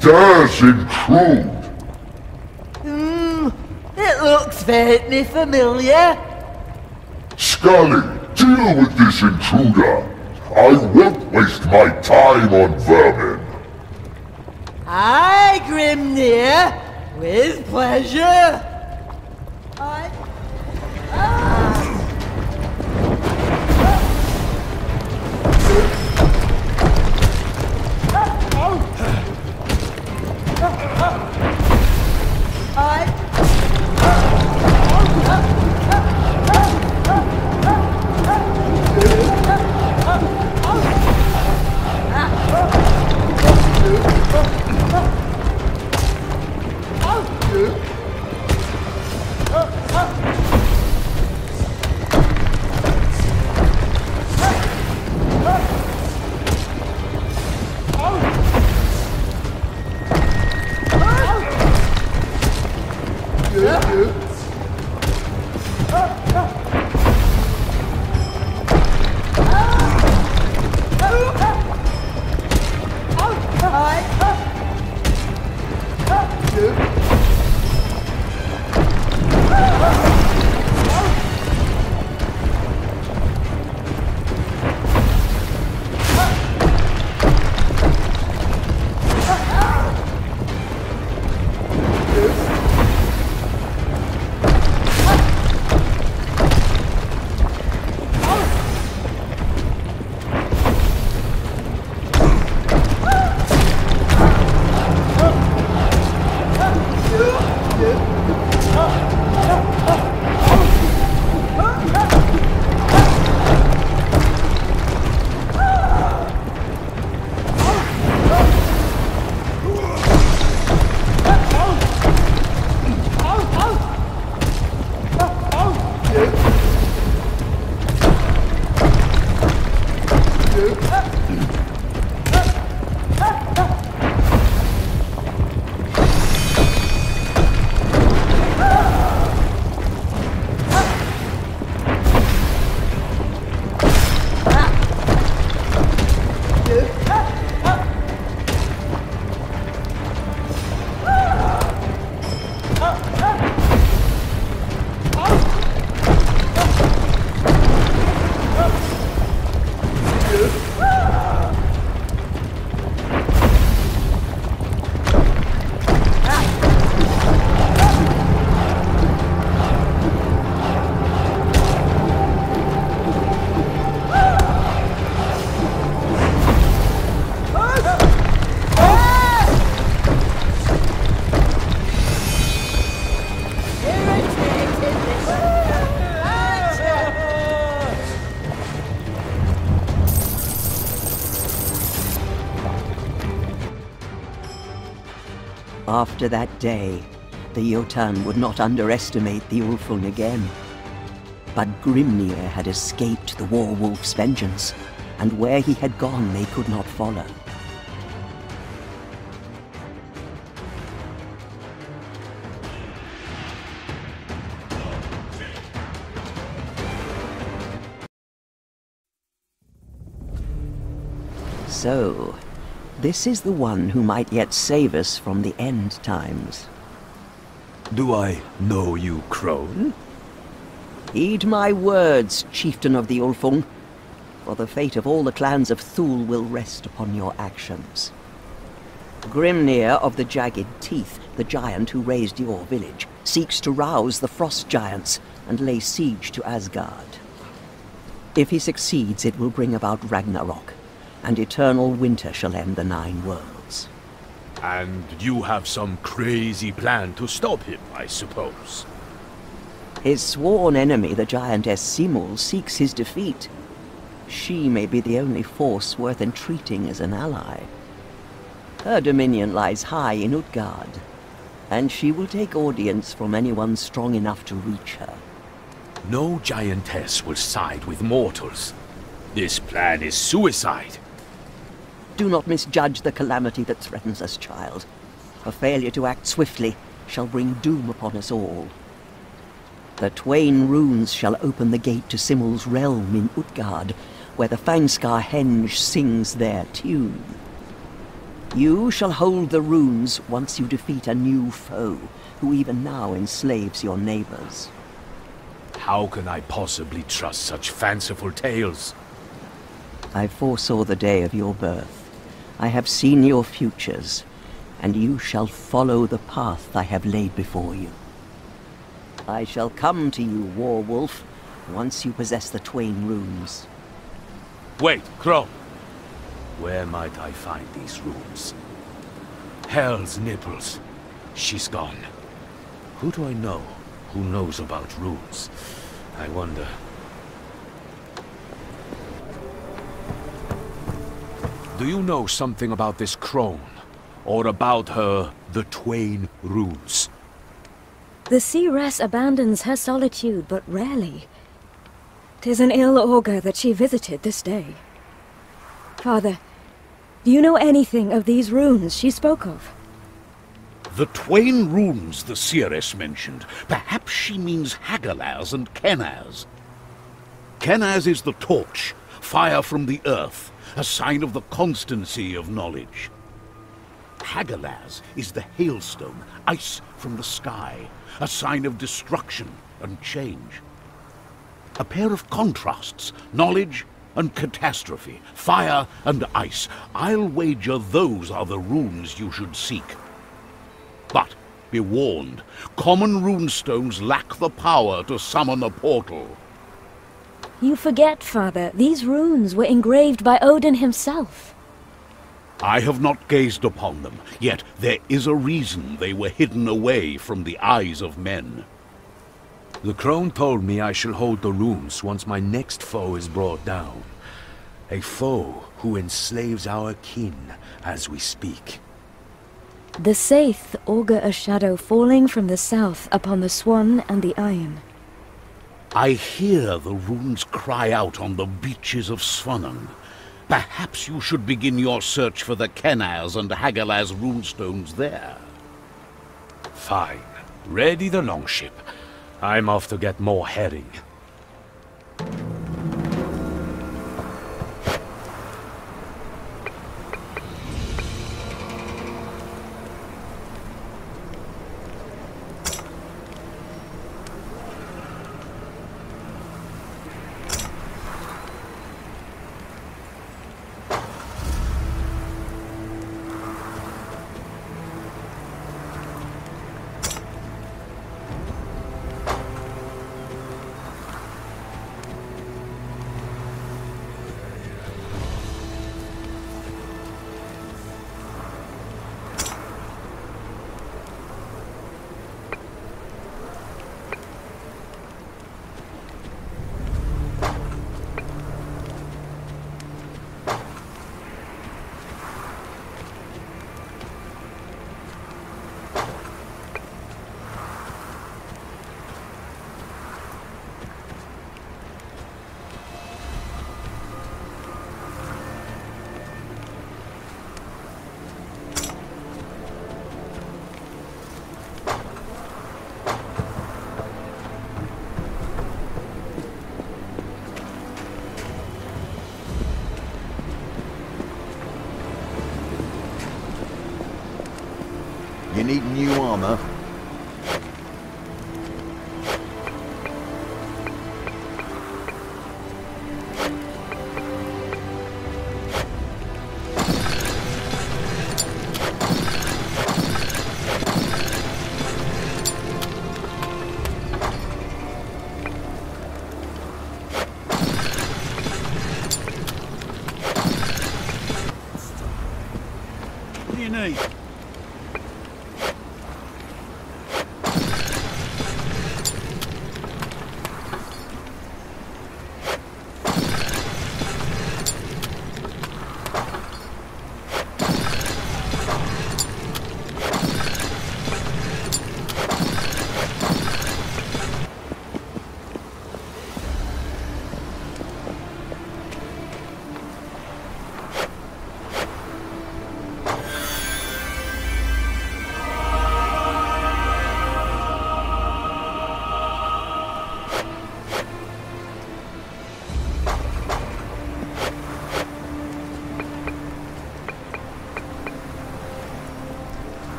Dares intrude? Hmm, it looks vaguely familiar. Scully, deal with this intruder. I won't waste my time on vermin. Aye, Grimnir, with pleasure. I... After that day, the Jotun would not underestimate the Ulfung again. But Grimnir had escaped the Warwolf's vengeance, and where he had gone they could not follow. So, this is the one who might yet save us from the end times. Do I know you, Crone? Heed my words, chieftain of the Ulfung, for the fate of all the clans of Thule will rest upon your actions. Grimnir of the Jagged Teeth, the giant who razed your village, seeks to rouse the Frost Giants and lay siege to Asgard. If he succeeds, it will bring about Ragnarok, and eternal winter shall end the Nine Worlds. And you have some crazy plan to stop him, I suppose. His sworn enemy, the giantess Simul, seeks his defeat. She may be the only force worth entreating as an ally. Her dominion lies high in Utgard, and she will take audience from anyone strong enough to reach her. No giantess will side with mortals. This plan is suicide. Do not misjudge the calamity that threatens us, child. A failure to act swiftly shall bring doom upon us all. The twain runes shall open the gate to Simul's realm in Utgard, where the Fangskar Henge sings their tune. You shall hold the runes once you defeat a new foe, who even now enslaves your neighbors. How can I possibly trust such fanciful tales? I foresaw the day of your birth. I have seen your futures, and you shall follow the path I have laid before you. I shall come to you, Warwolf, once you possess the Twain runes. Wait, Crow. Where might I find these runes? Hell's nipples. She's gone. Who do I know who knows about runes? I wonder. Do you know something about this crone? Or about her, the Twain runes? The seeress abandons her solitude but rarely. Tis an ill augur that she visited this day. Father, do you know anything of these runes she spoke of? The twain runes the seeress mentioned. Perhaps she means Hagalaz and Kenaz. Kenaz is the torch, fire from the earth, a sign of the constancy of knowledge. Hagalaz is the hailstone, ice from the sky, a sign of destruction and change. A pair of contrasts, knowledge and catastrophe, fire and ice. I'll wager those are the runes you should seek. But be warned, common runestones lack the power to summon a portal. You forget, Father, these runes were engraved by Odin himself. I have not gazed upon them, yet there is a reason they were hidden away from the eyes of men. The crone told me I shall hold the runes once my next foe is brought down. A foe who enslaves our kin as we speak. The Saith augur a shadow falling from the south upon the Swan and the Iron. I hear the runes cry out on the beaches of Svanung. Perhaps you should begin your search for the Kenaz and Hagalaz runestones there. Fine. Ready the longship. I'm off to get more herring. Need new armor? You need?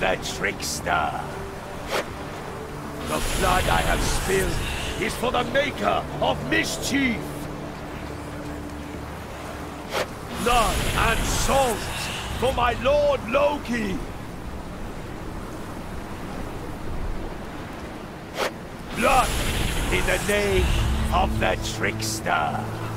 The trickster. The blood I have spilled is for the maker of mischief. Blood and salt for my lord Loki. Blood in the name of the trickster.